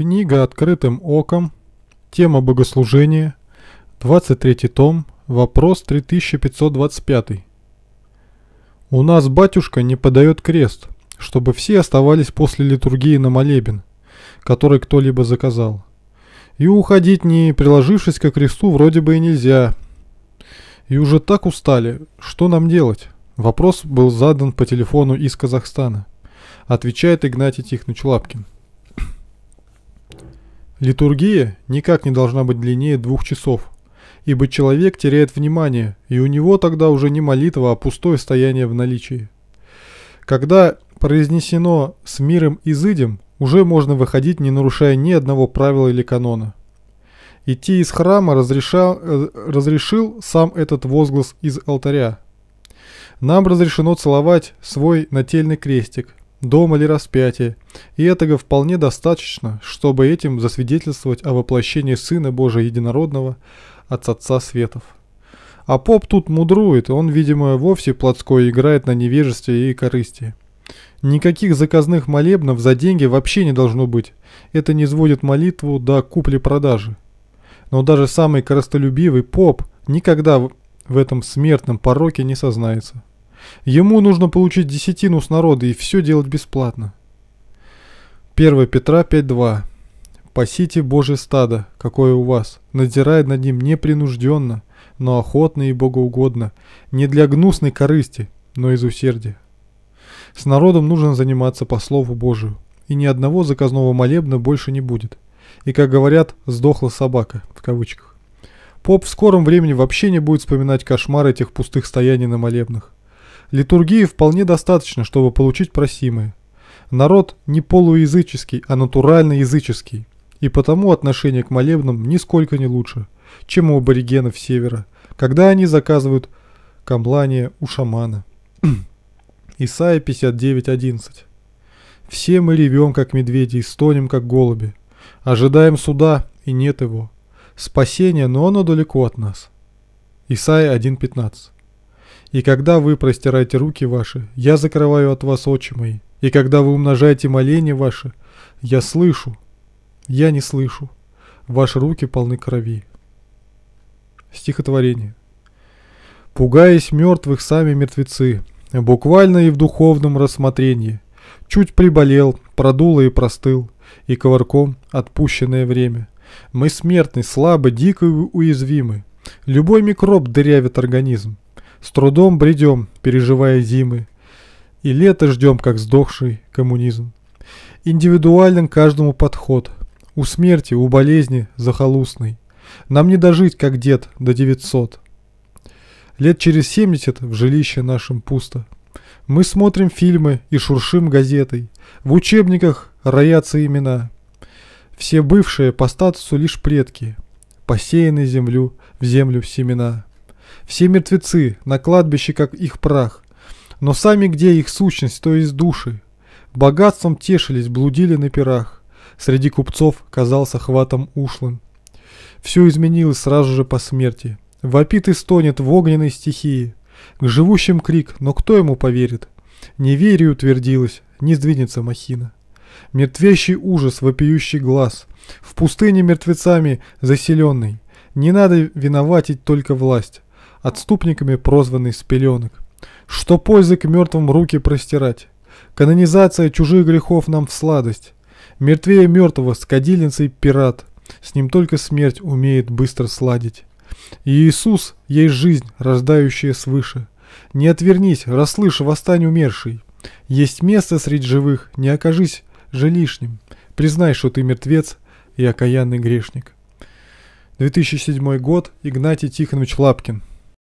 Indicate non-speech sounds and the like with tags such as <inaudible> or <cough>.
Книга «Открытым оком», тема богослужения, 23 том, вопрос 3525. У нас батюшка не подает крест, чтобы все оставались после литургии на молебен, который кто-либо заказал. И уходить не приложившись к кресту вроде бы и нельзя. И уже так устали, что нам делать? Вопрос был задан по телефону из Казахстана. Отвечает Игнатий Тихонович Лапкин. Литургия никак не должна быть длиннее двух часов, ибо человек теряет внимание, и у него тогда уже не молитва, а пустое стояние в наличии. Когда произнесено «с миром изыдем», уже можно выходить, не нарушая ни одного правила или канона. Идти из храма разрешал, э, разрешил сам этот возглас из алтаря. Нам разрешено целовать свой нательный крестик, дом или распятие, и этого вполне достаточно, чтобы этим засвидетельствовать о воплощении Сына Божия Единородного от Отца Светов. А поп тут мудрует, он, видимо, вовсе плотской играет на невежестве и корысти. Никаких заказных молебнов за деньги вообще не должно быть. Это не сводит молитву до купли-продажи. Но даже самый коростолюбивый поп никогда в этом смертном пороке не сознается. Ему нужно получить десятину с народа и все делать бесплатно. 1 Петра 5.2 «Пасите Божье стадо, какое у вас, надзирая над ним непринужденно, но охотно и богоугодно, не для гнусной корысти, но из усердия». С народом нужно заниматься по Слову Божию, и ни одного заказного молебна больше не будет. И, как говорят, «сдохла собака», в кавычках. Поп в скором времени вообще не будет вспоминать кошмар этих пустых стояний на молебнах. Литургии вполне достаточно, чтобы получить просимое. Народ не полуязыческий, а натурально языческий, и потому отношение к молебнам нисколько не лучше, чем у аборигенов севера, когда они заказывают камлание у шамана. <clears throat> Исайя 59.11 Все мы ревем, как медведи, и стонем, как голуби. Ожидаем суда, и нет его. Спасение, но оно далеко от нас. Исайя 1.15 и когда вы простираете руки ваши, я закрываю от вас очи мои. И когда вы умножаете моления ваши, я слышу, я не слышу. Ваши руки полны крови. Стихотворение. Пугаясь мертвых сами мертвецы, буквально и в духовном рассмотрении, чуть приболел, продуло и простыл, и коварком отпущенное время. Мы смертны, слабы, дико уязвимы. Любой микроб дырявит организм. С трудом бредем, переживая зимы, и лето ждем, как сдохший коммунизм. Индивидуален каждому подход, у смерти, у болезни захолустной. Нам не дожить, как дед, до 900. Лет через 70 в жилище нашем пусто. Мы смотрим фильмы и шуршим газетой. В учебниках роятся имена. Все бывшие по статусу лишь предки, посеяны землю в землю семена. Все мертвецы, на кладбище, как их прах. Но сами где их сущность, то есть души? Богатством тешились, блудили на пирах. Среди купцов казался хватом ушлым. Все изменилось сразу же по смерти. Вопит и стонет в огненной стихии. К живущим крик, но кто ему поверит? Неверию утвердилось, не сдвинется махина. Мертвящий ужас, вопиющий глаз. В пустыне мертвецами заселенный. Не надо виноватить только власть отступниками прозванный с. Что пользы к мертвым руки простирать? Канонизация чужих грехов нам в сладость. Мертвее мертвого с кадильницей пират. С ним только смерть умеет быстро сладить. Иисус есть жизнь, рождающая свыше. Не отвернись, расслышь, восстань умерший. Есть место среди живых, не окажись же лишним. Признай, что ты мертвец и окаянный грешник. 2007 год. Игнатий Тихонович Лапкин.